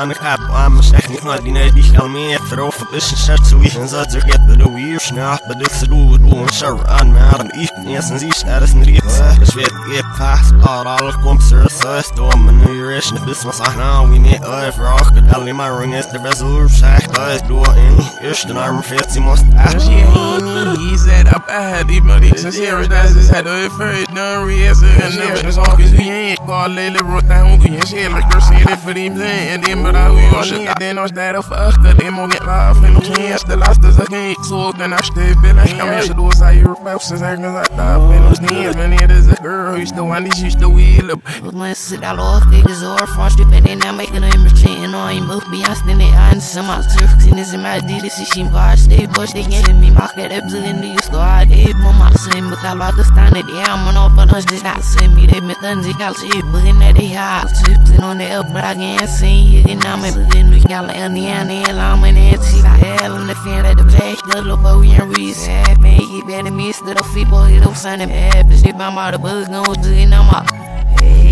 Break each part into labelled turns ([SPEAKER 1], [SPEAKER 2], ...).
[SPEAKER 1] I'm a aan mijn zeg niet maar die net a gaan meer verhoofd op is een zes wie en zat zich het I'm snap bedoeld te doen doen een show aan me aan ik the eens iets er is niet dus weer ik pas al al komt ze zes door mijn nu is het is was aan we niet over ook de alle maar ring is de bezoek zeg it's door in is de arm 50 must
[SPEAKER 2] he said up ahead die money since here is nice is had over it no reason and never is all cause we ain't call I wrote down we ain't shit like you're saying it for them and then but I will shit. then was that a fuck that them get live and no chance the last is a game so then I stay bill like I'm here to say your mouse is acting like that when those knees. when it is a girl who's the one that used to wheel up.
[SPEAKER 3] Mas det lov, det er så for styr på den her med den her tjen og i mot bi as den er an som at surf sin is my deal is she var stay push det get me. Market up to the new squad det må man se med der lot stand det er man op og det er se me. Det med den de kald sig på den der det har typ den on the up but I can't see it. In my den vi gal en en en la men det sig der er den fin der det black the look over here we say make it better miss the people it don't send them. Up shit my mother bug no do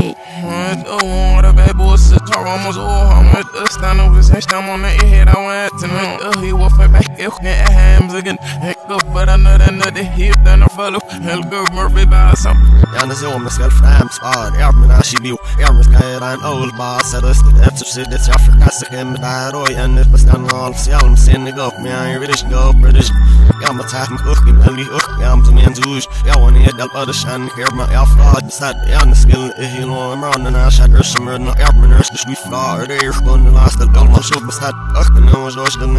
[SPEAKER 3] in my Hey,
[SPEAKER 2] Oh, what a bad boy, sit tall, almost all. I'm with the stand over his head, I'm on the head. I went to know uh, he was fight back, if can't hams again. Heck up, but I know that another hip, then I follow. Hell, go Murphy by some.
[SPEAKER 1] Jag så med skall fram spar Jag men jag ska bio Jag men ska göra en old boss Jag röstar efter sidet Jag förkastar hem där och jag är Jag med sin gå upp Men jag vill inte gå upp British Jag med tack med uck Men vi uck Jag med som en douche Jag var nere där på det känn Här med jag frad Sad jag med skill I know I'm running Jag känner som rödna Jag men jag ska svi far Det är skån last Det gamla tjobb Sad uck Men jag var så den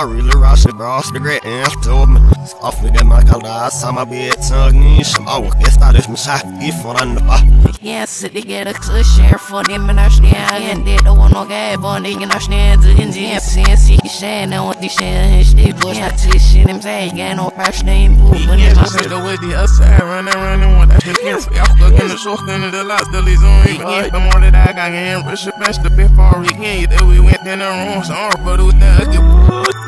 [SPEAKER 1] är rått Sorry Lil Ross Det bra Så det great And jag tog mig Off med det man kallar Samarbete Så ni som Åh Jag startade med sagt ifrån bara
[SPEAKER 3] Yes, det get a share for them and I stand det då var något även ingen har sned in det sen sig tjäna och det känns det på att tisch dem sägen och personen på men det
[SPEAKER 2] Just say the way the outside running, running with that here. Y'all looking the short into the last the leads on you. The more that I got in, rush it best the bit far we can. That we went in the room, so I'm but with that.